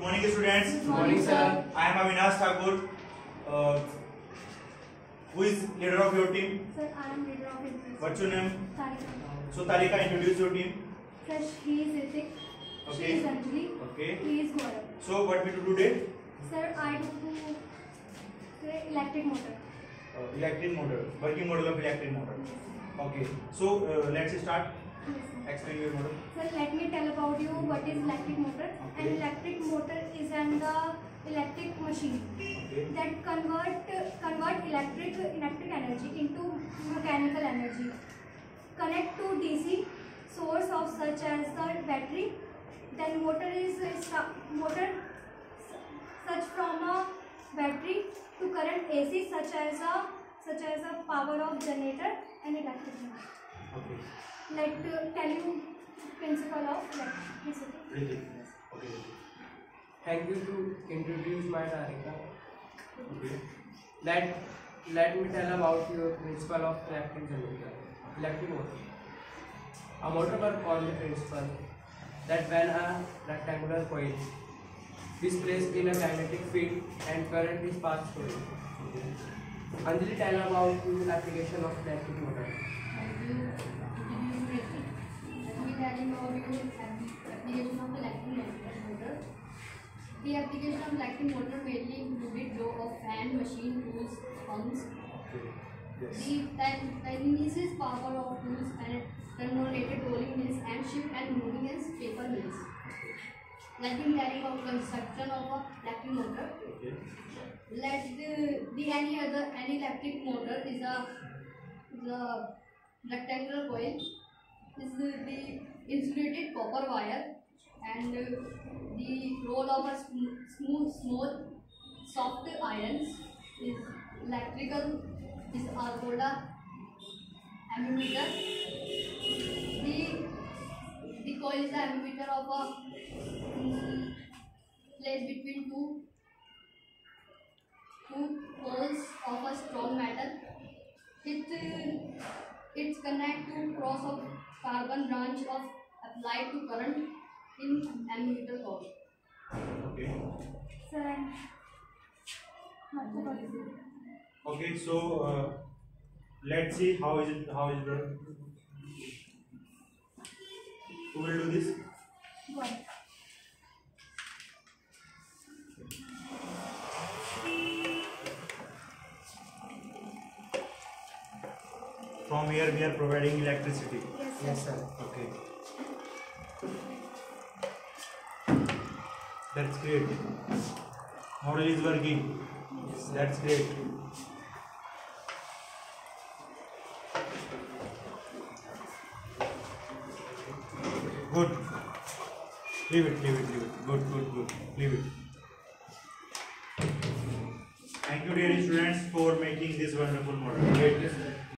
Good morning, students. Good morning, sir. I am Avinash Thakur. Uh, who is leader of your team? Sir, I am leader of your team. What's your name? Tarika. So, Tarika, introduce your team. Sir, he is Ritik. Okay. She is Anjali. Okay. He is Gaurav. So, what we do today? Sir, I do electric motor. Uh, electric motor. Working model of electric motor. Yes. Okay. So, uh, let's start. Explain your motor. Sir, let me tell about you what is electric motor. Okay. An electric motor is an the electric machine okay. that convert convert electric electric energy into mechanical energy. Connect to DC source of such as the battery. Then motor is motor such from a battery to current AC such as a such as a power of generator and electric motor. Okay. Let uh, tell you principle of electricity. Really? Okay. Thank you to introduce my Narika. Okay. Let let me tell about your principal of electric generator. Electric motor. A motor works on the principal that when a rectangular coil is placed in a magnetic field and current is passed through it. Anjali tell about the application of electric motor. The application of lighting motor mainly included row of fan, machine, tools, pumps. Yes. The dynamic power of tools and convoluted rolling mills and shift and moving and paper mills. Lighting carrying of construction of a lighting motor. Okay. Let the, the any other any electric motor is a the rectangular coil is the insulated copper wire and the role of a smooth smooth soft irons is electrical is argoda ammeter the the coil is the ammeter of a um, place between two two poles of a strong metal it It's connected to cross of carbon branch of applied to current in ammeter core. Okay. Okay, so uh, let's see how is it how is it done. Who will do this? One. From here we are providing electricity. Yes, sir. Yes, sir. Okay. That's great. Model is working. Yes, That's great. Good. Leave it, leave it, leave it. Good, good, good. Leave it. Thank you, dear students, for making this wonderful model. Great.